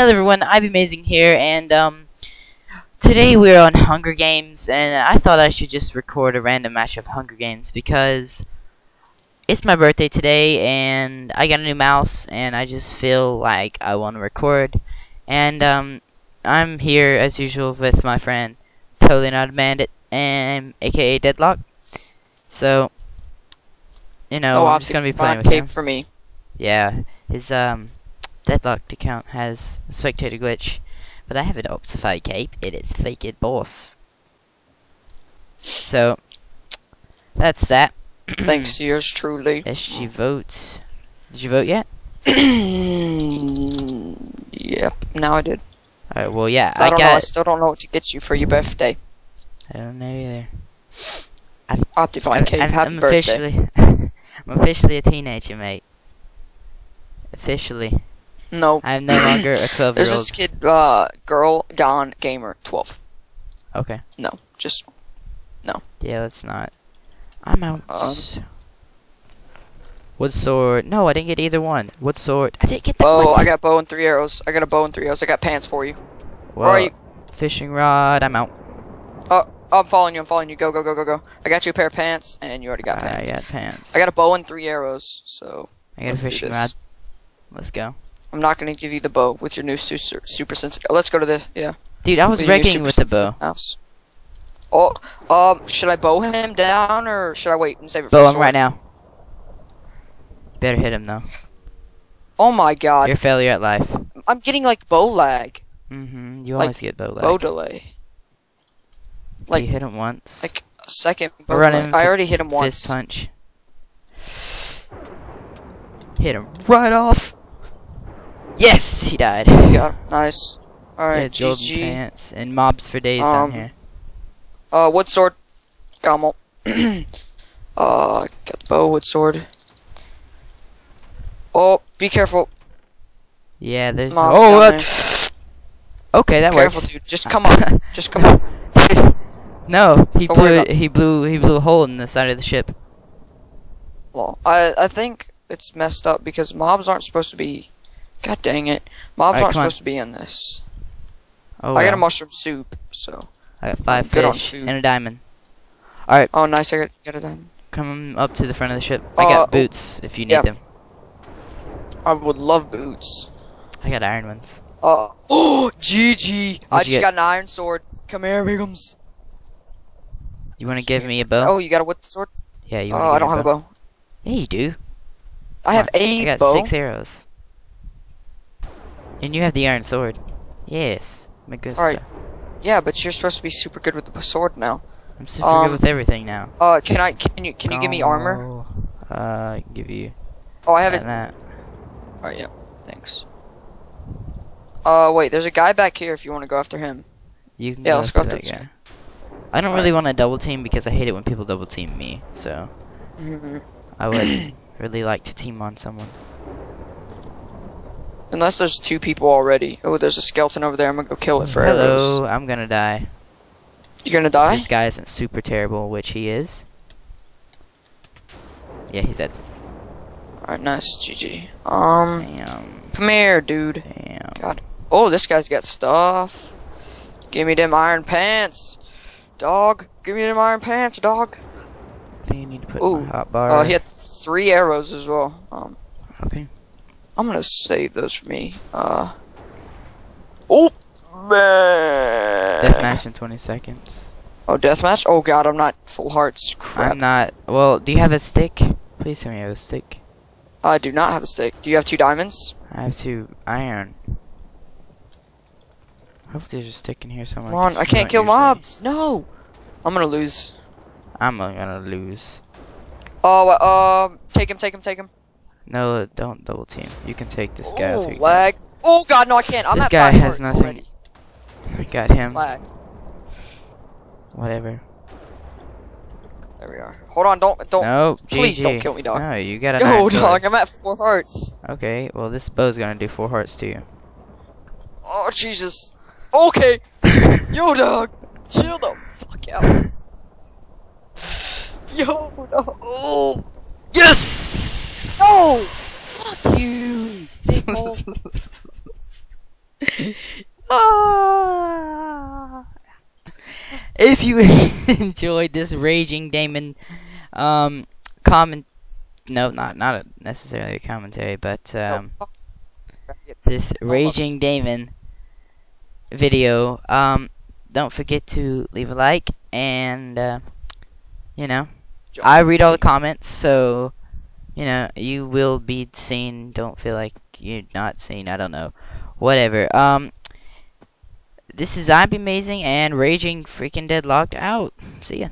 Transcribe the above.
Hello everyone, iBmazin here, and um, today we're on Hunger Games, and I thought I should just record a random match of Hunger Games because it's my birthday today, and I got a new mouse, and I just feel like I want to record, and um, I'm here as usual with my friend Totally Not a Bandit, and aka Deadlock. So, you know, oh, I'm just gonna be playing with him. for me. Yeah, his um deadlocked account has a spectator glitch, but I have an Optifine cape. It is faked boss. So that's that. Thanks to yours truly. SG votes. Did you vote yet? yep, now I did. Alright, well yeah, I, I, don't know. I still don't know what to get you for your birthday. I don't know either. Optifine cape. I'm, I'm officially I'm officially a teenager, mate. Officially. No. I'm no longer a twelve year There's old. this kid, uh, girl, gone, gamer, 12. Okay. No, just, No. Yeah, let's not. I'm out. Um, what sword? No, I didn't get either one. What sword? I didn't get that bow. one. I got bow and three arrows. I got a bow and three arrows. I got pants for you. well, Where are you? Fishing rod. I'm out. Oh, I'm following you. I'm following you. Go, go, go, go, go. I got you a pair of pants, and you already got I pants. got pants. I got a bow and three arrows, so I got a fishing rod. Let's go, I'm not gonna give you the bow with your new super, super sensitive. Let's go to the yeah. dude. I was your wrecking with the bow. House. Oh, um, should I bow him down or should I wait and save it for Bow him sword? right now. Better hit him though. Oh my god, You're a failure at life. I'm getting like bow lag, Mm-hmm. You Like, always get bow lag. bow delay. like- you hit him once. Like a second. Bow running I already hit him once. Fist punch. Hit him right off. Yes, he died. Yeah, nice. Alright, Yeah, GG. pants and mobs for days Um, down here. Uh, wood sword. Gamo. uh, got the bow, wood sword. Oh, be careful. Yeah, there's. mobs oh, uh, okay, that Careful, works. dude. Just come up. Just come up. no, he Don't blew. He blew. He blew a hole in the side of the ship. Lol. I I think it's messed up because mobs aren't supposed to be. God dang it! Mobs Alright, aren't come on. supposed to be in this. Oh, I got a mushroom soup, so. I got five good on fish food. and a diamond. Alright. Oh, nice. I got, got a diamond. Come up to the front of the ship. I Uh, got oh, boots if you need yeah. them. I would love boots. I got iron ones. Uh oh, GG! I just get? got an iron sword. Come here, Bigums. You want to give me a bow? Oh, you got a wood sword? Yeah, you want to I don't have a bow. Yeah, you do. I have I a got bow. six arrows. And you have the iron sword. Yes. My good Alright. Yeah, but you're supposed to be super good with the sword now. I'm super Um, good with everything now. Uh, can I? Can you? Can you give me armor? Oh, Uh, I can give you Oh, I have it. that. Alright, yeah. Thanks. Uh, wait. There's a guy back here. If you want to go after him. You can Yeah, go let's go after after that this guy. I don't Alright. really want to double team because I hate it when people double team me. So Mhm. I would really like to team on someone. Unless there's two people already. Oh, there's a skeleton over there. I'm gonna go kill it for arrows. Hello, I'm gonna die. You're gonna die? This guy isn't super terrible, which he is. Yeah, he's dead. Alright, nice. GG. Um, Damn, come here, dude. damn. God. Oh, this guy's got stuff. Give me them iron pants. Dog. Give me them iron pants, dog. I think you need to put Ooh, hot bar. Uh, he had three arrows as well. Um, Okay. I'm gonna save those for me. Uh. Oh, man. Deathmatch in 20 seconds. Oh, deathmatch? Oh god, I'm not full hearts. Crap. I'm not. Well, do you have a stick? Please tell me you have a stick. I do not have a stick. Do you have two diamonds? I have two iron. Hopefully there's a stick in here somewhere. Come on, I can't kill usually- mobs. No. I'm gonna lose. I'm gonna lose. Oh, uh, um, take him, take him, take him. No, don't double team. You can take this guy. Oh, lag. Oh god, no, I can't. I'm This guy has nothing. already. I got him. Lag. Whatever. There we are. Hold on, don't, don't. no, please GG. don't kill me, dog. No, you got a Yo, dog. I'm at four hearts. Okay, well this bow's gonna do four hearts to you. Oh, Jesus. Okay. Yo, dog. Chill the fuck out. Yo, dog. Oh, yes! No! Fuck you. Ah. If you enjoyed this Raging Damon um comment no not not necessarily a commentary but um this Raging Damon video um don't forget to leave a like and uh, you know I read all the comments so you know you will be seen don't feel like you're not seen I don't know whatever um this is iBmazin and Raging Freaking Deadlocked out. See ya.